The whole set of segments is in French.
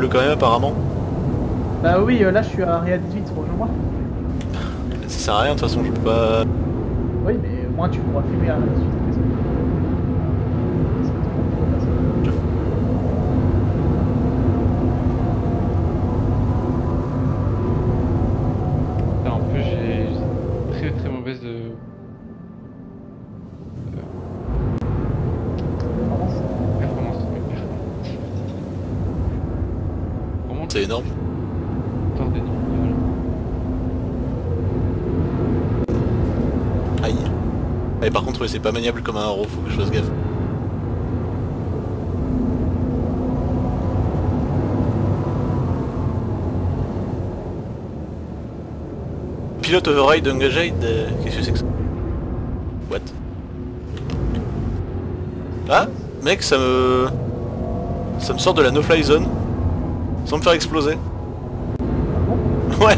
quand même apparemment. Bah oui, euh, là je suis à Réa 18, rejoins-moi. Ça sert à rien de toute façon, je peux pas. Oui, mais au moins tu pourras filmer à Réa 18. C'est énorme. voilà. Aïe. Et par contre, c'est pas maniable comme un haro, faut que je fasse gaffe. Pilote override engagé, de- qu'est-ce que c'est que ça? What? Ah Mec, ça me... Ça me sort de la no-fly zone. Sans me faire exploser. Ouais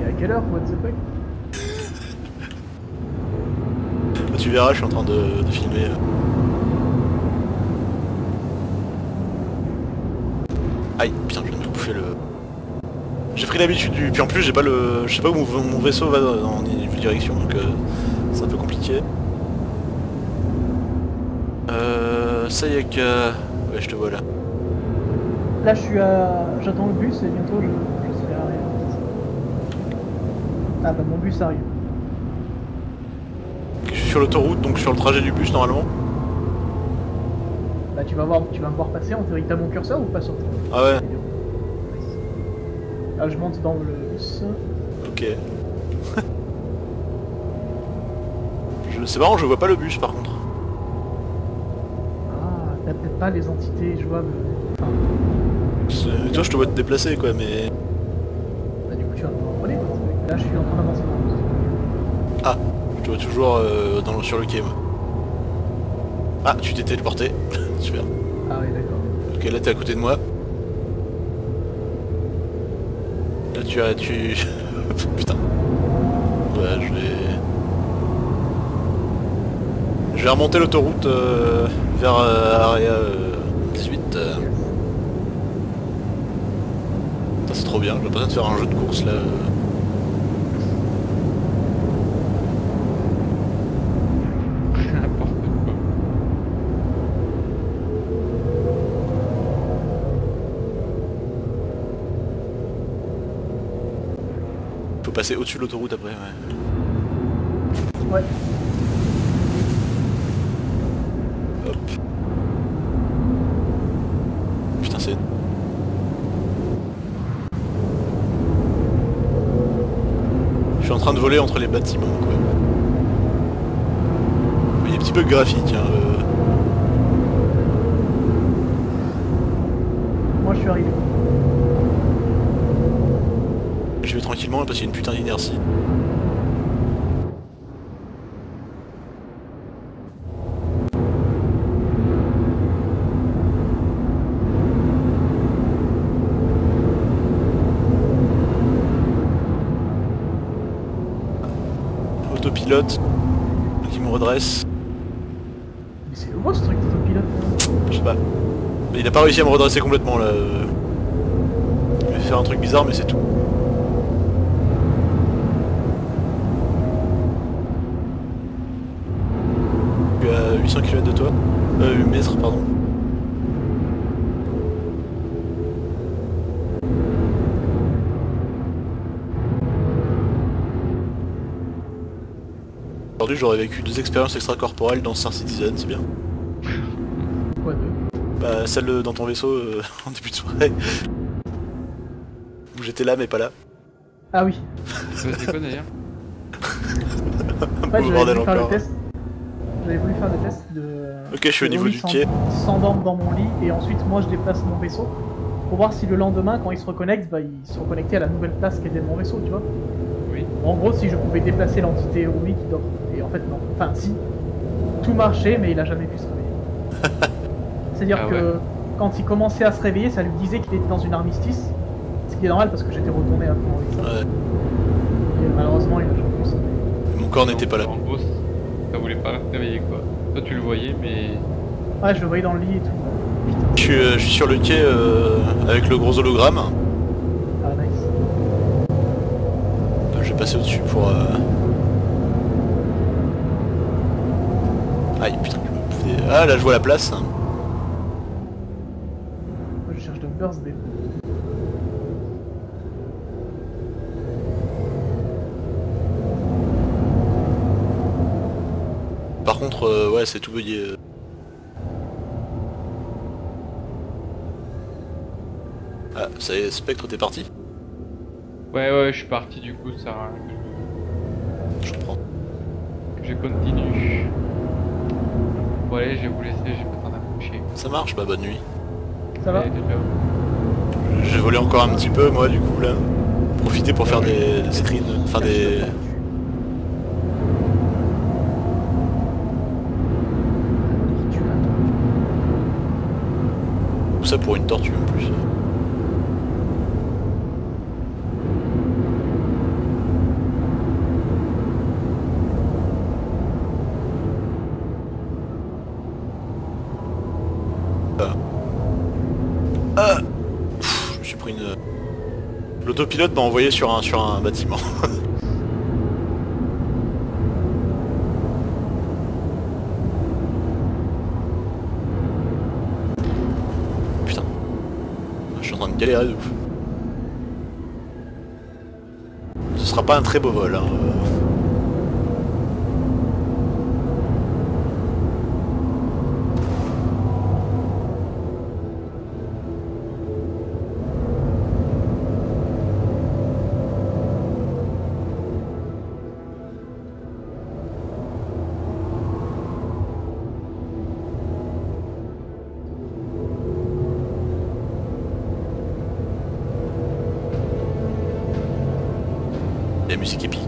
Et à quelle heure, what the fuck Tu verras, je suis en train de, de filmer. Aïe, putain, je viens de me bouffer le... J'ai pris l'habitude du... Puis en plus, j'ai pas le... Je sais pas où mon, vaisseau va en une direction, donc euh, c'est un peu compliqué. Ça y est que... Ouais, je te vois là. Là je suis à... J'attends le bus et bientôt je, je serai à Réa 18. Ah bah mon bus arrive. Je suis sur l'autoroute, donc sur le trajet du bus normalement. Bah tu vas voir, tu vas me voir passer en théorie. T'as mon curseur ou pas sur ton Ah ouais. Là je monte dans le bus. ok. je... C'est marrant, je vois pas le bus par contre. Peut-être pas les entités jouables. Enfin, C'est- Toi, je te vois te déplacer quoi, mais... bah du coup tu vas me quoi. Là je suis en train d'avancer. Ah, je te vois toujours euh, dans le- sur le quai moi. Ah, tu t'es téléporté. Super. Ah oui d'accord. Ok, là t'es à côté de moi. Là tu as... tu... Putain. Ouais, je vais... Je vais remonter l'autoroute euh, vers euh, Area euh, 18. euh. Putain, c'est trop bien, j'ai besoin de faire un jeu de course là. euh. Faut passer au-dessus de l'autoroute après, ouais. Ouais. Hop. Je suis en train de voler entre les bâtiments, quoi. Il y a des petits bugs graphiques, hein. euh. Moi je suis arrivé. Je vais tranquillement parce qu'il y a une putain d'inertie. Autopilote qui me redresse. Mais c'est nouveau ce truc d'autopilote. là. Je sais pas. Mais il a pas réussi à me redresser complètement là. euh. Il va faire un truc bizarre mais c'est tout. Je suis à 800 km de toi. Euh, 8 mètres, pardon. Aujourd'hui j'aurais vécu deux expériences extracorporelles dans Star Citizen, c'est bien. Quoi de Bah celle dans ton vaisseau euh, en début de soirée. Où j'étais là mais pas là. Ah oui. C'est quoi d'ailleurs j'avais bordel voulu faire le encore. J'avais voulu faire le test de. Ok, je suis au niveau du quai. S'endorme dans mon lit et ensuite moi je déplace mon vaisseau pour voir si le lendemain quand il se reconnecte, bah, il se reconnectait à la nouvelle place qu'était mon vaisseau, tu vois. En gros, si je pouvais déplacer l'entité Rumi qui dort. Et en fait, non. Enfin, si. Tout marchait, mais il a jamais pu se réveiller. C'est-à-dire Ah que quand il commençait à se réveiller, ça lui disait qu'il était dans une armistice. Ce qui est normal parce que j'étais retourné avec ça. Ouais, Et malheureusement, il a jamais pu se réveiller. mon corps n'était pas là. En gros, ça voulait pas se réveiller quoi. Toi tu le voyais, mais Ouais, je le voyais dans le lit et tout. Putain, Je suis, euh, je suis sur le quai euh, avec le gros hologramme. Passer au-dessus pour... euh, Aïe putain, je me faisais- Ah là je vois la place. Moi, je cherche de burst des. Par contre, euh, ouais c'est tout bugué. euh. Ah, ça y est, Spectre, t'es parti? Ouais ouais je suis parti du coup ça Je comprends. je- continue. Bon allez je vais vous laisser, j'ai pas le temps d'accrocher. Ça marche, bah bonne nuit. Ça va. J'ai volé encore un petit peu moi du coup là. Profiter pour faire des, des screens, enfin des... Tortue, la tortue. Tout ça pour une tortue en plus. Ah. Ah Pff, Je me suis pris une... L'autopilote m'a envoyé sur un, sur un bâtiment. Putain. Je suis en train de galérer de ouf. Ce sera pas un très beau vol. Hein. Musique épique.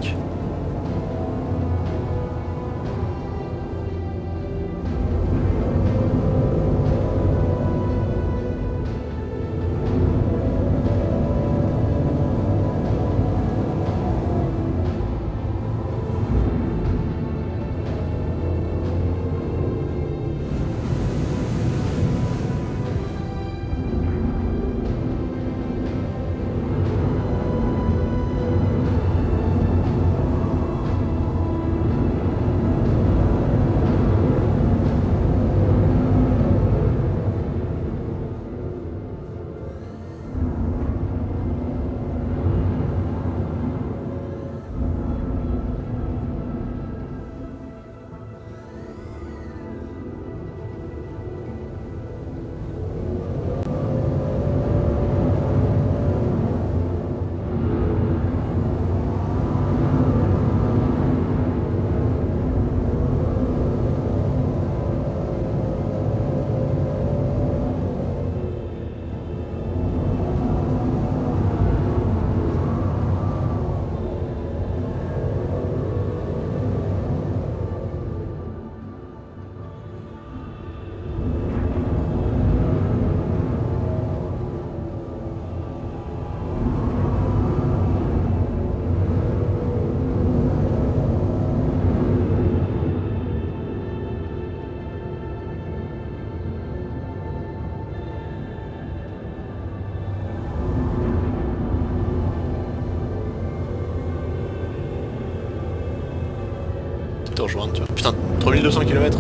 Putain, 3200 km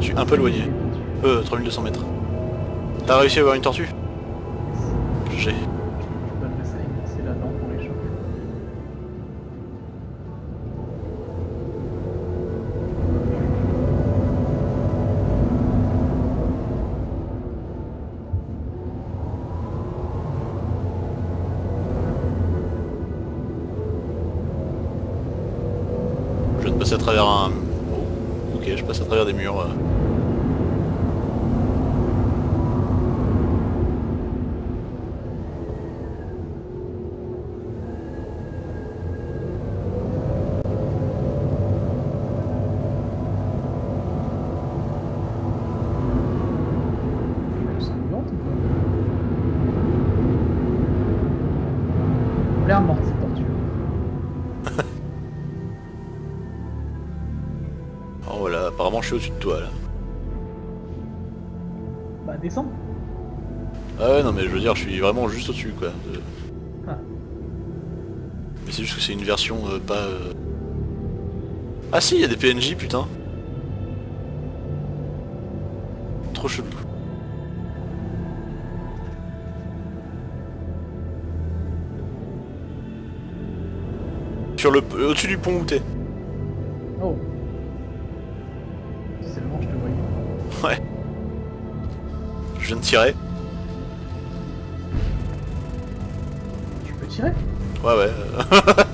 Je suis un peu éloigné. Euh, 3200 mètres. T'as réussi à avoir une tortue? Oh, ok, je passe à travers des murs. euh. Suis au-dessus de toi là. Bah descends. Ah ouais, non, mais je veux dire, je suis vraiment juste au-dessus quoi. de- Ah. Mais c'est juste que c'est une version euh, pas. euh, Ah si, il y a des PNJ, putain. Trop chelou. Sur le au-dessus du pont où t'es. Je viens de tirer. Tu peux tirer Ouais ouais.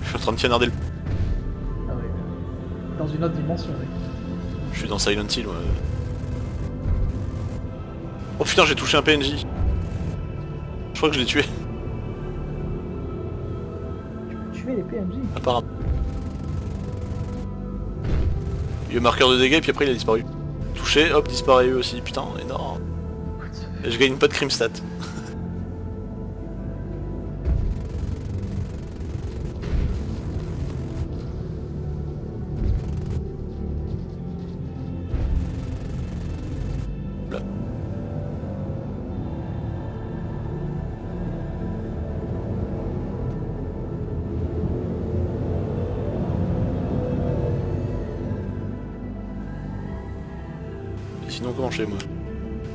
Je suis en train de canarder le. Ah ouais. Dans une autre dimension, mec. Je suis dans Silent Hill ouais. Oh putain j'ai touché un PNJ. Je crois que je l'ai tué, Tu peux tuer les PNJ. apparemment. Il y a eu marqueur de dégâts puis après il a disparu. Touché, hop, disparaît eux aussi, putain, énorme. Et je gagne pas de crime stat. Sinon comment fais moi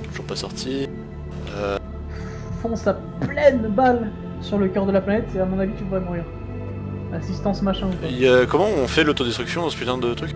Toujours pas sorti. Euh, Fonce à pleine balle sur le cœur de la planète et à mon avis tu devrais mourir. Assistance machin ou il y a- comment on fait l'autodestruction dans ce putain de truc